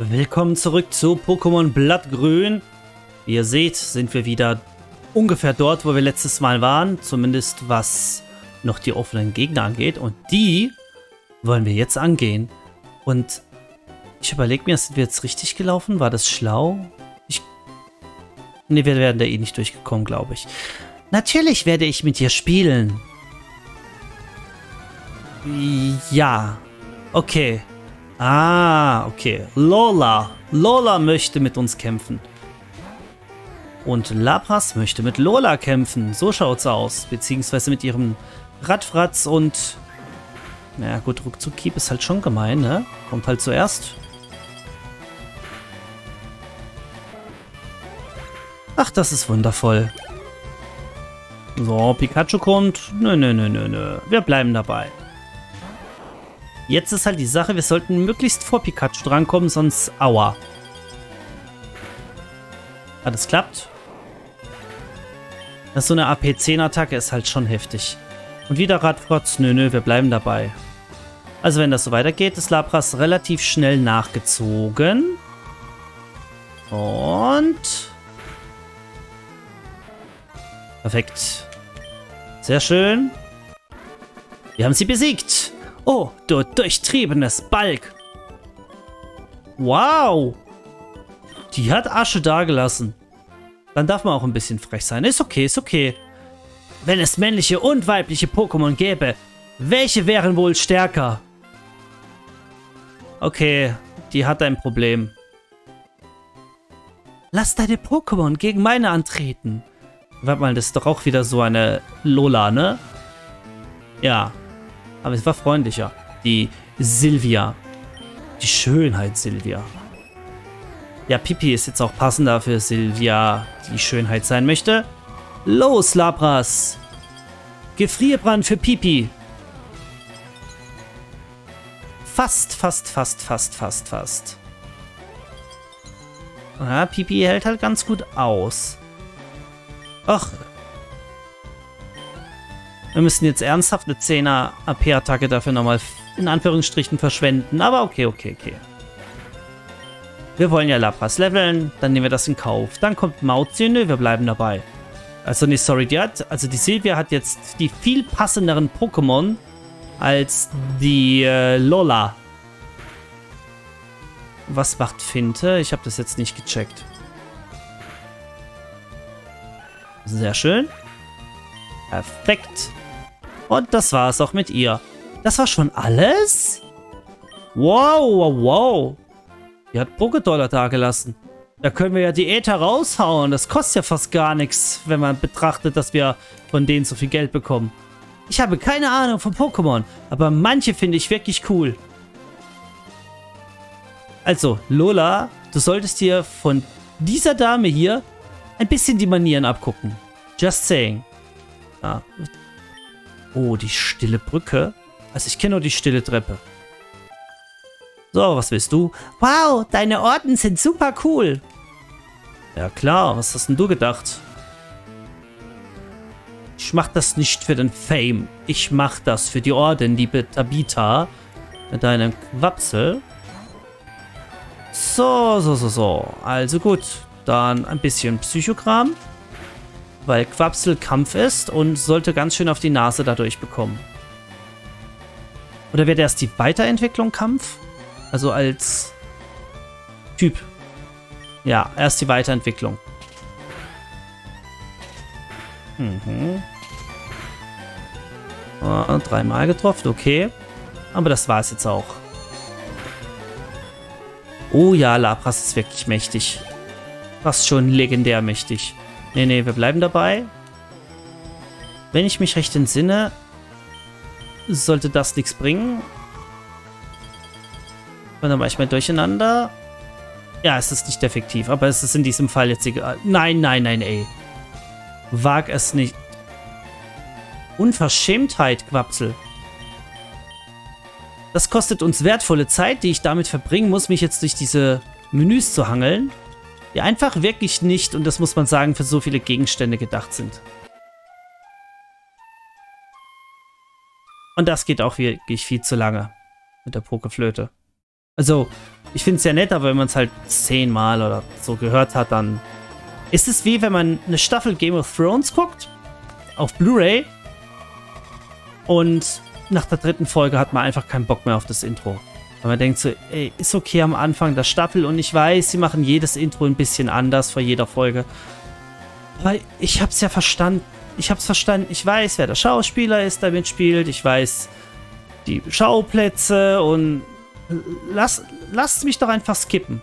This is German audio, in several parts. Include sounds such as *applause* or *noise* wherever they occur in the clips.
Willkommen zurück zu Pokémon Blattgrün. Wie ihr seht, sind wir wieder ungefähr dort, wo wir letztes Mal waren. Zumindest was noch die offenen Gegner angeht. Und die wollen wir jetzt angehen. Und ich überlege mir, sind wir jetzt richtig gelaufen? War das schlau? Ich... Ne, wir werden da eh nicht durchgekommen, glaube ich. Natürlich werde ich mit dir spielen. Ja. Okay. Ah, okay. Lola. Lola möchte mit uns kämpfen. Und Lapras möchte mit Lola kämpfen. So schaut's aus. Beziehungsweise mit ihrem Radfratz und... Naja gut, Ruckzuck Keep ist halt schon gemein, ne? Kommt halt zuerst. Ach, das ist wundervoll. So, Pikachu kommt. Nö, nö, nö, nö, nö. Wir bleiben dabei. Jetzt ist halt die Sache, wir sollten möglichst vor Pikachu drankommen, sonst aua. Das klappt. Das so eine AP-10-Attacke ist halt schon heftig. Und wieder Radfrotz. Nö, nö, wir bleiben dabei. Also wenn das so weitergeht, ist Lapras relativ schnell nachgezogen. Und... Perfekt. Sehr schön. Wir haben sie besiegt. Oh, du durchtriebenes Balk. Wow. Die hat Asche dagelassen. Dann darf man auch ein bisschen frech sein. Ist okay, ist okay. Wenn es männliche und weibliche Pokémon gäbe, welche wären wohl stärker? Okay, die hat ein Problem. Lass deine Pokémon gegen meine antreten. Warte mal, das ist doch auch wieder so eine Lola, ne? Ja, aber es war freundlicher. Die Silvia. Die Schönheit Silvia. Ja, Pipi ist jetzt auch passender für Silvia, die Schönheit sein möchte. Los, Labras! Gefrierbrand für Pipi. Fast, fast, fast, fast, fast, fast. Ja, Pipi hält halt ganz gut aus. Ach, wir müssen jetzt ernsthaft eine 10er AP-Attacke dafür nochmal in Anführungsstrichen verschwenden. Aber okay, okay, okay. Wir wollen ja Lapras leveln, dann nehmen wir das in Kauf. Dann kommt Mauzi, nö, wir bleiben dabei. Also nee, sorry, die hat, also die Silvia hat jetzt die viel passenderen Pokémon als die äh, Lola. Was macht Finte? Ich habe das jetzt nicht gecheckt. Sehr schön. Perfekt. Und das war es auch mit ihr. Das war schon alles? Wow, wow, wow. Die hat Pokédollar dagelassen. Da können wir ja die Äther raushauen. Das kostet ja fast gar nichts, wenn man betrachtet, dass wir von denen so viel Geld bekommen. Ich habe keine Ahnung von Pokémon, aber manche finde ich wirklich cool. Also, Lola, du solltest dir von dieser Dame hier ein bisschen die Manieren abgucken. Just saying. Ja, Oh, die stille Brücke. Also ich kenne nur die stille Treppe. So, was willst du? Wow, deine Orden sind super cool. Ja klar, was hast denn du gedacht? Ich mach das nicht für den Fame. Ich mach das für die Orden, liebe Tabita. Mit deinem Quapsel. So, so, so, so. Also gut. Dann ein bisschen Psychogramm weil Quapsel Kampf ist und sollte ganz schön auf die Nase dadurch bekommen. Oder wird erst die Weiterentwicklung Kampf? Also als Typ. Ja, erst die Weiterentwicklung. Mhm. Oh, dreimal getroffen, okay. Aber das war es jetzt auch. Oh ja, Lapras ist wirklich mächtig. Fast schon legendär mächtig. Nee, nee, wir bleiben dabei. Wenn ich mich recht entsinne, sollte das nichts bringen. Und dann war ich mal durcheinander. Ja, es ist nicht effektiv, aber es ist in diesem Fall jetzt egal. Nein, nein, nein, ey. Wag es nicht. Unverschämtheit, Quapsel. Das kostet uns wertvolle Zeit, die ich damit verbringen muss, mich jetzt durch diese Menüs zu hangeln die einfach wirklich nicht, und das muss man sagen, für so viele Gegenstände gedacht sind. Und das geht auch wirklich viel zu lange mit der Pokeflöte. Also, ich finde es ja nett, aber wenn man es halt zehnmal oder so gehört hat, dann ist es wie wenn man eine Staffel Game of Thrones guckt auf Blu-ray und nach der dritten Folge hat man einfach keinen Bock mehr auf das Intro. Weil man denkt so, ey, ist okay am Anfang der Staffel und ich weiß, sie machen jedes Intro ein bisschen anders vor jeder Folge. Aber ich hab's ja verstanden. Ich hab's verstanden. Ich weiß, wer der Schauspieler ist, der mitspielt. Ich weiß die Schauplätze und lass, lasst mich doch einfach skippen.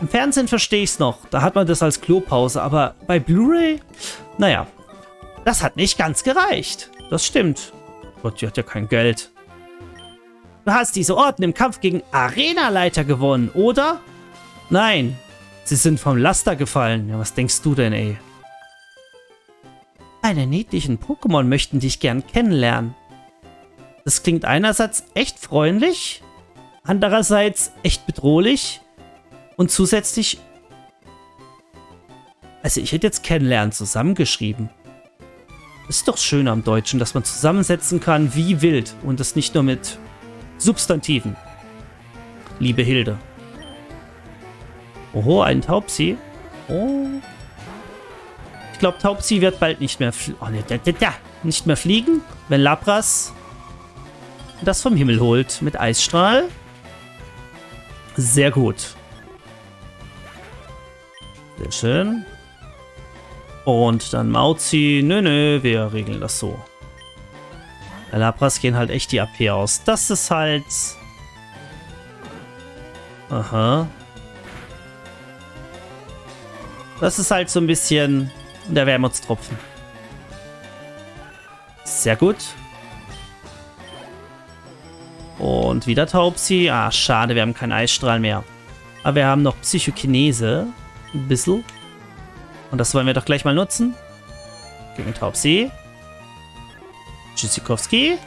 Im Fernsehen verstehe ich es noch. Da hat man das als Klopause. Aber bei Blu-ray, naja, das hat nicht ganz gereicht. Das stimmt. Gott, die hat ja kein Geld. Du hast diese Orden im Kampf gegen Arenaleiter gewonnen, oder? Nein, sie sind vom Laster gefallen. Ja, was denkst du denn, ey? Deine niedlichen Pokémon möchten dich gern kennenlernen. Das klingt einerseits echt freundlich, andererseits echt bedrohlich und zusätzlich... Also ich hätte jetzt kennenlernen zusammengeschrieben. Ist doch schön am Deutschen, dass man zusammensetzen kann wie wild und das nicht nur mit Substantiven. Liebe Hilde. Oho, ein Taubsi. Oh. Ich glaube, Taubsi wird bald nicht mehr, oh, ne, da, da, da, nicht mehr fliegen, wenn Lapras das vom Himmel holt mit Eisstrahl. Sehr gut. Sehr schön. Und dann Mauzi. Nö, nö, wir regeln das so. Bei Lapras gehen halt echt die AP aus. Das ist halt... Aha. Das ist halt so ein bisschen der Wermutstropfen. Sehr gut. Und wieder Taubsi. Ah, schade, wir haben keinen Eisstrahl mehr. Aber wir haben noch Psychokinese. Ein bisschen. Und das wollen wir doch gleich mal nutzen. Gegen Taubsi. Tschüssikowski.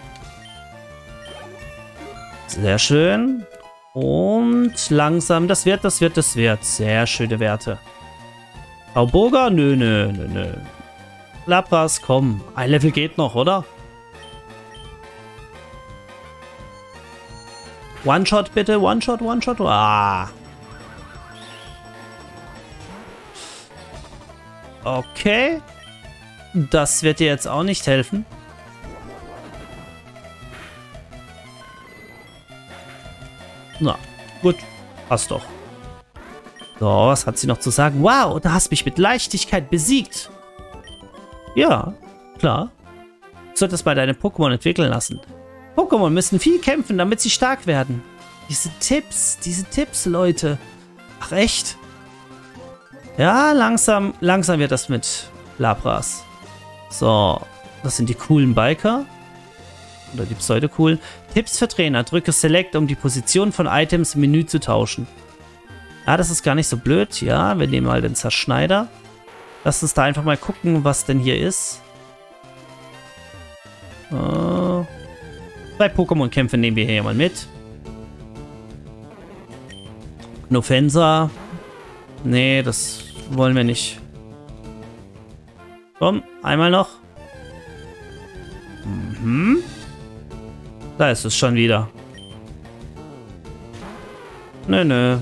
Sehr schön. Und langsam, das wird, das wird, das wird. Sehr schöne Werte. Tauburger? Nö, nö, nö, nö. Lapras, komm. Ein Level geht noch, oder? One-Shot bitte, One-Shot, One-Shot. Ah. Okay. Das wird dir jetzt auch nicht helfen. Na, gut. Passt doch. So, was hat sie noch zu sagen? Wow, du hast mich mit Leichtigkeit besiegt. Ja, klar. Du solltest mal deine Pokémon entwickeln lassen. Pokémon müssen viel kämpfen, damit sie stark werden. Diese Tipps, diese Tipps, Leute. Ach, echt? Ja, langsam, langsam wird das mit Lapras. So, das sind die coolen Biker. Oder die pseudo-coolen. Tipps für Trainer. Drücke Select, um die Position von Items im Menü zu tauschen. Ja, das ist gar nicht so blöd. Ja, wir nehmen mal den Zerschneider. Lass uns da einfach mal gucken, was denn hier ist. Äh, Zwei Pokémon-Kämpfe nehmen wir hier mal mit. Nofensa. Nee, das wollen wir nicht. Komm, einmal noch. Mhm. Da ist es schon wieder. Nö, nö.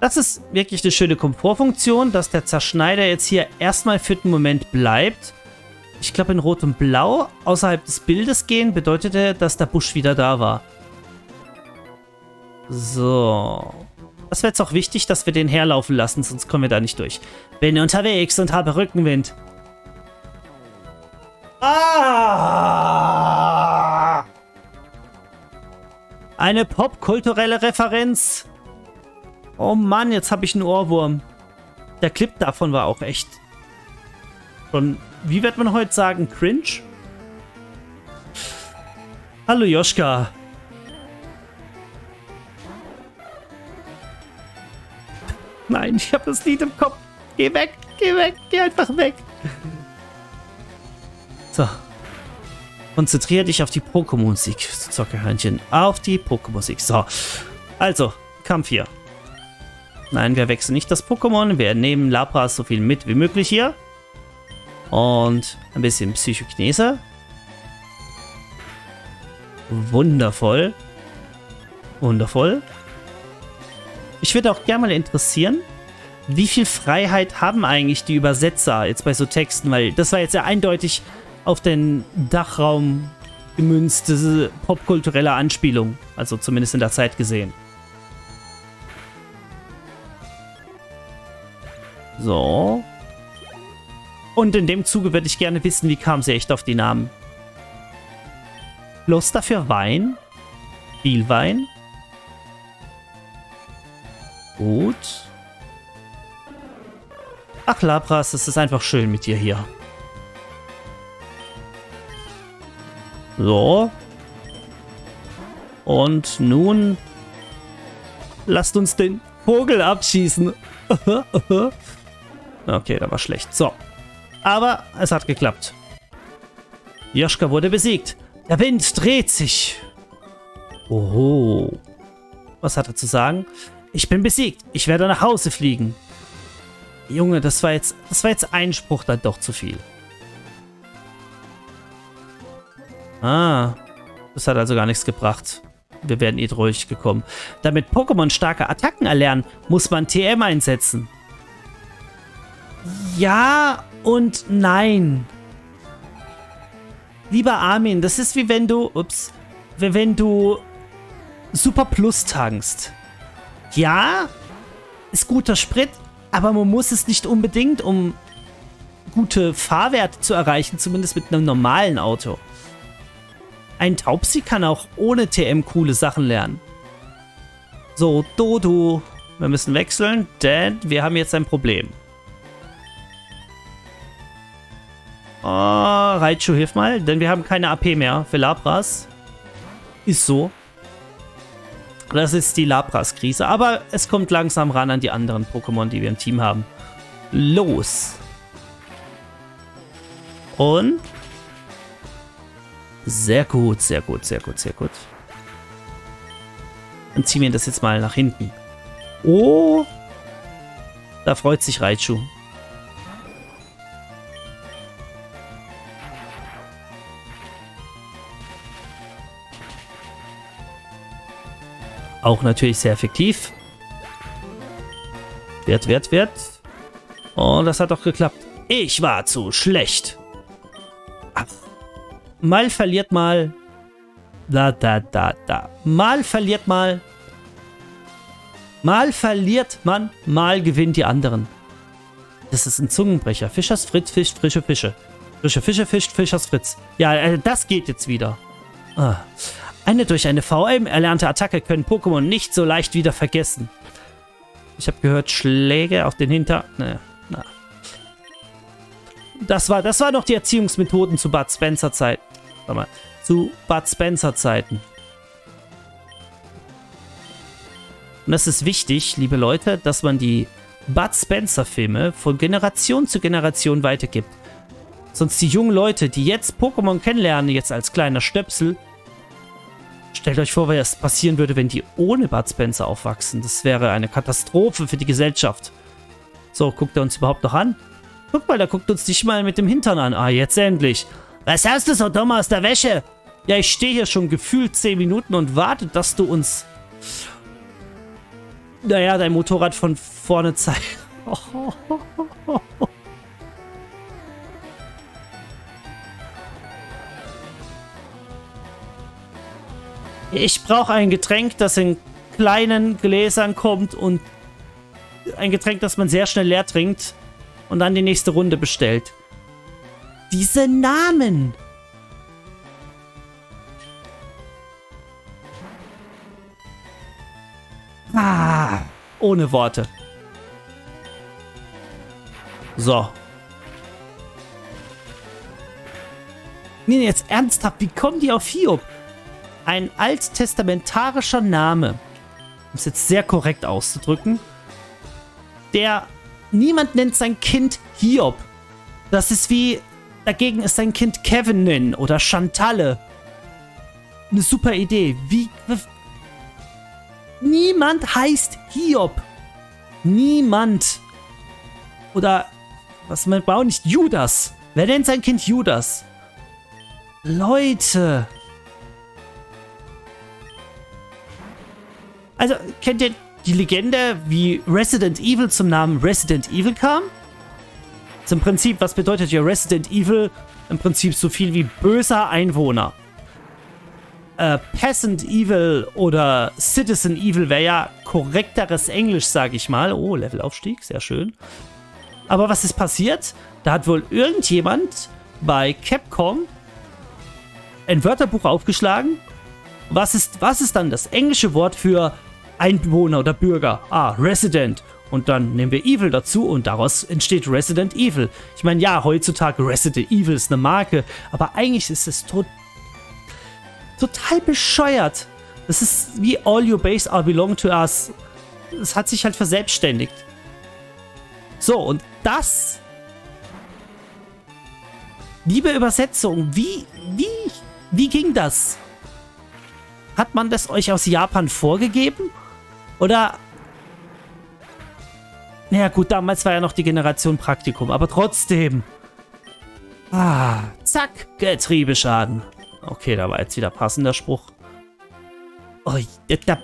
Das ist wirklich eine schöne Komfortfunktion, dass der Zerschneider jetzt hier erstmal für den Moment bleibt ich glaube in Rot und Blau außerhalb des Bildes gehen, bedeutete, dass der Busch wieder da war. So. Das wäre jetzt auch wichtig, dass wir den herlaufen lassen, sonst kommen wir da nicht durch. Bin unterwegs und habe Rückenwind. Ah! Eine popkulturelle Referenz. Oh Mann, jetzt habe ich einen Ohrwurm. Der Clip davon war auch echt schon wie wird man heute sagen, cringe? Hallo Joschka. Nein, ich habe das Lied im Kopf. Geh weg, geh weg, geh einfach weg. So. Konzentriere dich auf die Pokémon-Musik, Zockerhörnchen. Auf die Pokémon-Musik. So. Also, Kampf hier. Nein, wir wechseln nicht das Pokémon. Wir nehmen Lapras so viel mit wie möglich hier. Und ein bisschen Psychokinese. Wundervoll. Wundervoll. Ich würde auch gerne mal interessieren, wie viel Freiheit haben eigentlich die Übersetzer jetzt bei so Texten? Weil das war jetzt ja eindeutig auf den Dachraum gemünzte popkulturelle Anspielung. Also zumindest in der Zeit gesehen. So. Und in dem Zuge würde ich gerne wissen, wie kam sie echt auf die Namen? Plus dafür Wein. Viel Wein. Gut. Ach, Labras, es ist einfach schön mit dir hier. So. Und nun lasst uns den Vogel abschießen. *laughs* okay, da war schlecht. So. Aber es hat geklappt. Joschka wurde besiegt. Der Wind dreht sich. Oho. Was hat er zu sagen? Ich bin besiegt. Ich werde nach Hause fliegen. Junge, das war jetzt, das war jetzt Einspruch dann doch zu viel. Ah, das hat also gar nichts gebracht. Wir werden eh ruhig gekommen. Damit Pokémon starke Attacken erlernen, muss man TM einsetzen. Ja und nein. Lieber Armin, das ist wie wenn du, ups, wie wenn du Super Plus tankst. Ja, ist guter Sprit, aber man muss es nicht unbedingt, um gute Fahrwerte zu erreichen, zumindest mit einem normalen Auto. Ein Taubsi kann auch ohne TM coole Sachen lernen. So, Dodo. Wir müssen wechseln, denn wir haben jetzt ein Problem. Oh, Raichu, hilf mal, denn wir haben keine AP mehr für Labras. Ist so. Das ist die Labras-Krise, aber es kommt langsam ran an die anderen Pokémon, die wir im Team haben. Los! Und sehr gut, sehr gut, sehr gut, sehr gut. Dann ziehen wir das jetzt mal nach hinten. Oh! Da freut sich Raichu. Auch natürlich sehr effektiv. Wert, wert, wert. Und das hat doch geklappt. Ich war zu schlecht. Mal verliert mal. Da, da, da, da. Mal verliert mal. Mal verliert man, mal gewinnt die anderen. Das ist ein Zungenbrecher. Fischers Fritz fischt frische Fische. Frische Fische fischt Fischers Fritz. Ja, äh, das geht jetzt wieder. Ah. Eine durch eine VM erlernte Attacke können Pokémon nicht so leicht wieder vergessen. Ich habe gehört, Schläge auf den Hinter... Ne, na. Das war, das war noch die Erziehungsmethoden zu Bud Spencer Zeiten. Warte mal. Zu Bud Spencer Zeiten. Und das ist wichtig, liebe Leute, dass man die Bud Spencer Filme von Generation zu Generation weitergibt. Sonst die jungen Leute, die jetzt Pokémon kennenlernen, jetzt als kleiner Stöpsel, stellt euch vor, was passieren würde, wenn die ohne Bud Spencer aufwachsen. Das wäre eine Katastrophe für die Gesellschaft. So, guckt er uns überhaupt noch an? Guck mal, der guckt uns nicht mal mit dem Hintern an. Ah, jetzt endlich. Was hast du so dumm aus der Wäsche? Ja, ich stehe hier schon gefühlt 10 Minuten und warte, dass du uns... Naja, dein Motorrad von vorne zeigst. *laughs* Ich brauche ein Getränk, das in kleinen Gläsern kommt und ein Getränk, das man sehr schnell leer trinkt und dann die nächste Runde bestellt. Diese Namen! Ah, ohne Worte. So. Nee, jetzt ernsthaft, wie kommen die auf Hiob? Ein alttestamentarischer Name, um es jetzt sehr korrekt auszudrücken, der niemand nennt sein Kind Hiob. Das ist wie dagegen ist sein Kind Kevin nennen oder Chantalle. Eine super Idee. Wie. Niemand heißt Hiob. Niemand. Oder. Was man braucht nicht? Judas. Wer nennt sein Kind Judas? Leute. Also, kennt ihr die Legende, wie Resident Evil zum Namen Resident Evil kam? Ist im Prinzip, was bedeutet ja Resident Evil? Im Prinzip so viel wie böser Einwohner. Äh, Peasant Evil oder Citizen Evil wäre ja korrekteres Englisch, sag ich mal. Oh, Levelaufstieg, sehr schön. Aber was ist passiert? Da hat wohl irgendjemand bei Capcom ein Wörterbuch aufgeschlagen. Was ist, was ist dann das englische Wort für Einwohner oder Bürger? Ah, Resident. Und dann nehmen wir Evil dazu und daraus entsteht Resident Evil. Ich meine, ja, heutzutage Resident Evil ist eine Marke, aber eigentlich ist es total total bescheuert. Das ist wie All Your Base Are Belong to Us. Es hat sich halt verselbstständigt. So, und das... Liebe Übersetzung, wie, wie, wie ging das? Hat man das euch aus Japan vorgegeben? Oder... Naja gut, damals war ja noch die Generation Praktikum, aber trotzdem. Ah, zack, Getriebeschaden. Okay, da war jetzt wieder passender Spruch. Oh, da,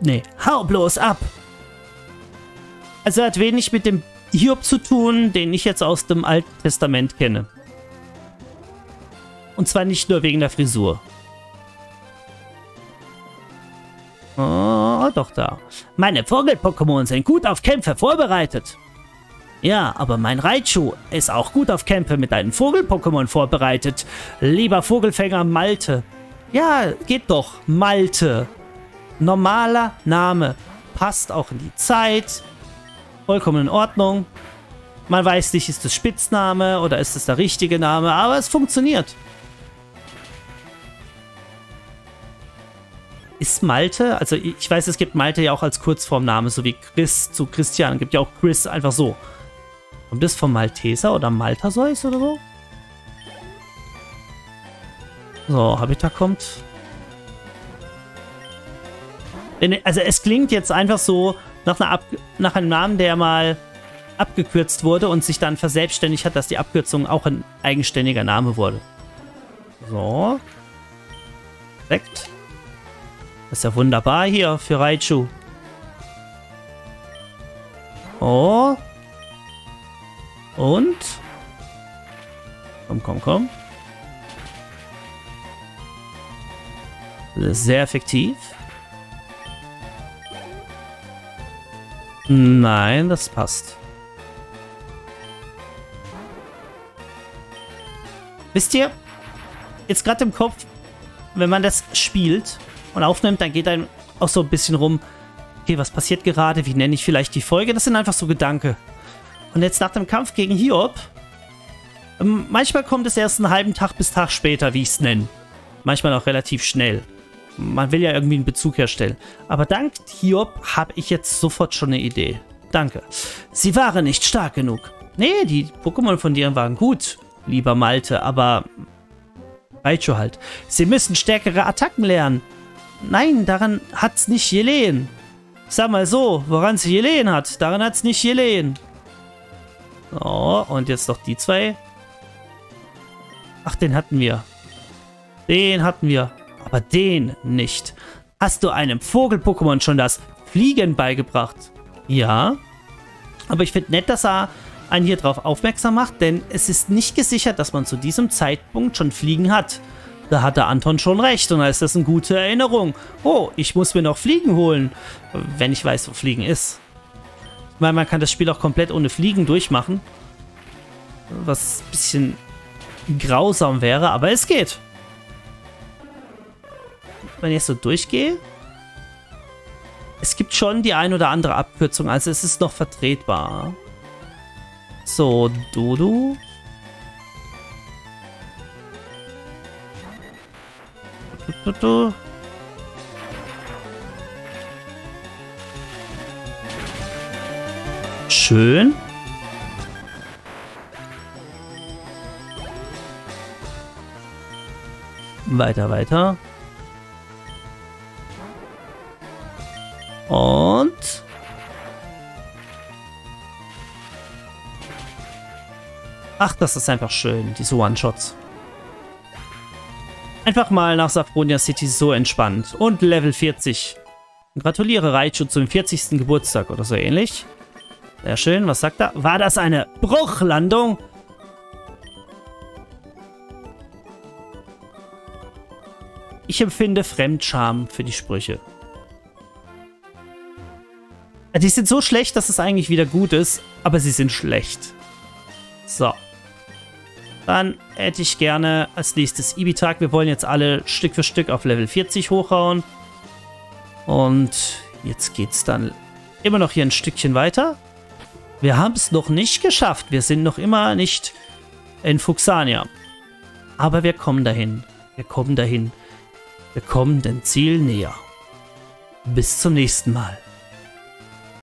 nee, hau bloß ab. Also hat wenig mit dem Hiob zu tun, den ich jetzt aus dem Alten Testament kenne. Und zwar nicht nur wegen der Frisur. Doch da. Meine Vogel-Pokémon sind gut auf Kämpfe vorbereitet. Ja, aber mein Raichu ist auch gut auf Kämpfe mit einem Vogel-Pokémon vorbereitet. Lieber Vogelfänger Malte. Ja, geht doch. Malte. Normaler Name. Passt auch in die Zeit. Vollkommen in Ordnung. Man weiß nicht, ist das Spitzname oder ist es der richtige Name, aber es funktioniert. Ist Malte, also ich weiß, es gibt Malte ja auch als Kurzformname, so wie Chris zu Christian. Gibt ja auch Chris einfach so. Kommt das vom Malteser oder Maltaseus oder so? So, Habitat kommt. Also es klingt jetzt einfach so nach, einer nach einem Namen, der mal abgekürzt wurde und sich dann verselbstständigt hat, dass die Abkürzung auch ein eigenständiger Name wurde. So. Perfekt. Das ist ja wunderbar hier für Raichu. Oh. Und? Komm, komm, komm. Sehr effektiv. Nein, das passt. Wisst ihr, jetzt gerade im Kopf, wenn man das spielt und aufnimmt, dann geht einem auch so ein bisschen rum, okay, was passiert gerade, wie nenne ich vielleicht die Folge? Das sind einfach so Gedanken. Und jetzt nach dem Kampf gegen Hiob, ähm, manchmal kommt es erst einen halben Tag bis Tag später, wie ich es nenne. Manchmal auch relativ schnell. Man will ja irgendwie einen Bezug herstellen. Aber dank Hiob habe ich jetzt sofort schon eine Idee. Danke. Sie waren nicht stark genug. Nee, die Pokémon von dir waren gut, lieber Malte, aber... Raichu halt. Sie müssen stärkere Attacken lernen. Nein, daran hat's nicht gelegen. Sag mal so, woran sie gelegen hat, daran hat's nicht gelegen. So, und jetzt noch die zwei. Ach, den hatten wir. Den hatten wir. Aber den nicht. Hast du einem Vogel-Pokémon schon das Fliegen beigebracht? Ja. Aber ich finde nett, dass er einen hier drauf aufmerksam macht, denn es ist nicht gesichert, dass man zu diesem Zeitpunkt schon Fliegen hat. Da hatte Anton schon recht und da ist das eine gute Erinnerung. Oh, ich muss mir noch Fliegen holen, wenn ich weiß, wo Fliegen ist. Weil man kann das Spiel auch komplett ohne Fliegen durchmachen. Was ein bisschen grausam wäre, aber es geht. Wenn ich jetzt so durchgehe, es gibt schon die ein oder andere Abkürzung, also es ist noch vertretbar. So, Dodo. Du, du, du. Schön. Weiter, weiter. Und... Ach, das ist einfach schön, diese One-Shots. Einfach mal nach Safronia City so entspannt. Und Level 40. Gratuliere Raichu zum 40. Geburtstag oder so ähnlich. Sehr schön. Was sagt er? War das eine Bruchlandung? Ich empfinde Fremdscham für die Sprüche. Die sind so schlecht, dass es eigentlich wieder gut ist, aber sie sind schlecht. So. Dann hätte ich gerne als nächstes Ibitak. Wir wollen jetzt alle Stück für Stück auf Level 40 hochhauen. Und jetzt geht es dann immer noch hier ein Stückchen weiter. Wir haben es noch nicht geschafft. Wir sind noch immer nicht in Fuxania. Aber wir kommen dahin. Wir kommen dahin. Wir kommen dem Ziel näher. Bis zum nächsten Mal.